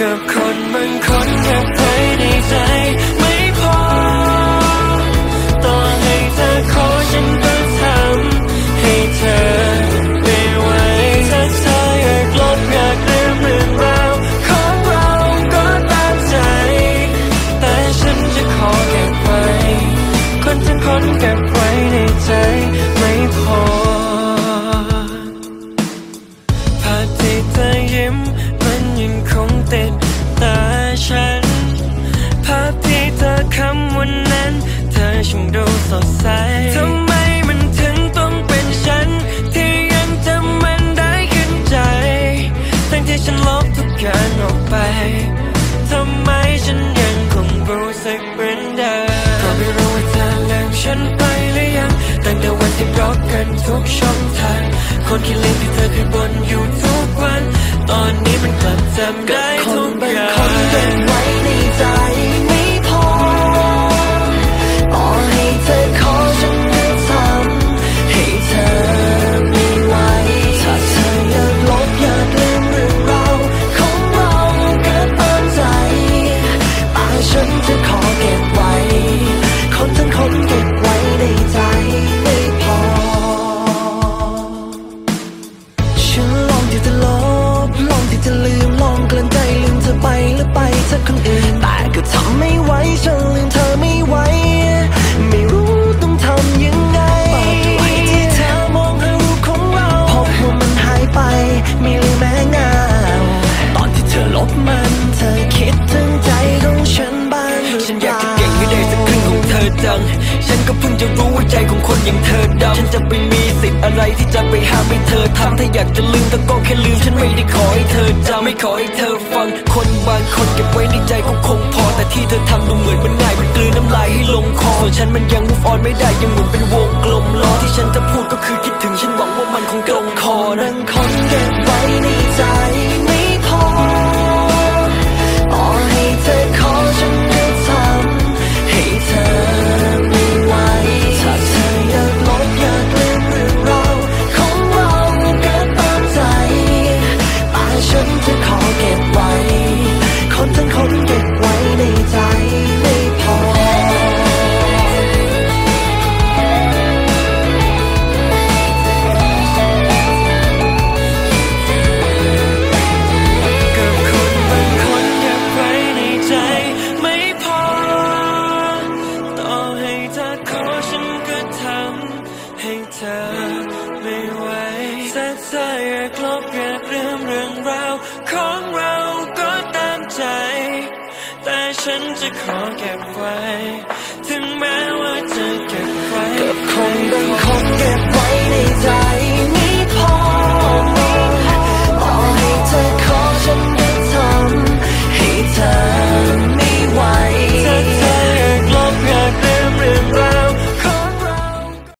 กับคนบางคนเก็บไว้ในใจ ติดตาฉันภาพที่เธอคำวันนั้น เธอช่างดูสดใสทำไมมันถึงต้องเป็นฉัน ที่ยังจำมันได้ขึ้นใจ ทั้งที่ฉันลบทุกอย่างออกไปทำไมฉันยังคงรู้สึกเหมือนเดิมก็ไม่รู้ว่าเธอลืมฉันไปหรือยัง ตั้งแต่วันที่รบกันทุกช่องทาง คนที่เล่นที่เธอเคยบนอยู่ ตอนนี้มันกลับจำได้ทุกอย่างคนเก็บไว้ในใจไม่พอต่อให้เธอขอฉันก็ทำให้เธอไม่ไหวถ้าเธออยากลบอยากลืมเรื่องราวของเราก็ตามใจแต่ฉันจะขอเก็บไว้ คนทั้งคนเก็บไว้ในใจ อไปแล้วไปเธอคนอื่น แต่ก็ทำไม่ไหวฉัน ใจของคนอย่างเธอดำฉันจะไปมีสิทธิ์อะไรที่จะไปห้ามให้เธอทำถ้าอยากจะลืมแต่ก็แค่ลืมฉันไม่ได้ขอให้เธอจำไม่ขอให้เธอฟัง คนบางคนเก็บไว้ในใจก็คงพอ แต่ที่เธอทำดูเหมือนมันง่ายมันกลืนน้ำลายให้ลงคอส่วนฉันมันยัง move on ไม่ได้ยังหมุนเป็นวงกลมล้อที่ฉันจะพูดก็คือคิดถึงฉันหวังว่ามันคงตรงคอ ฉันจะขอเก็บไว้ ถึงแม้ว่าจะเก็บไว้กับคนบางคนเก็บ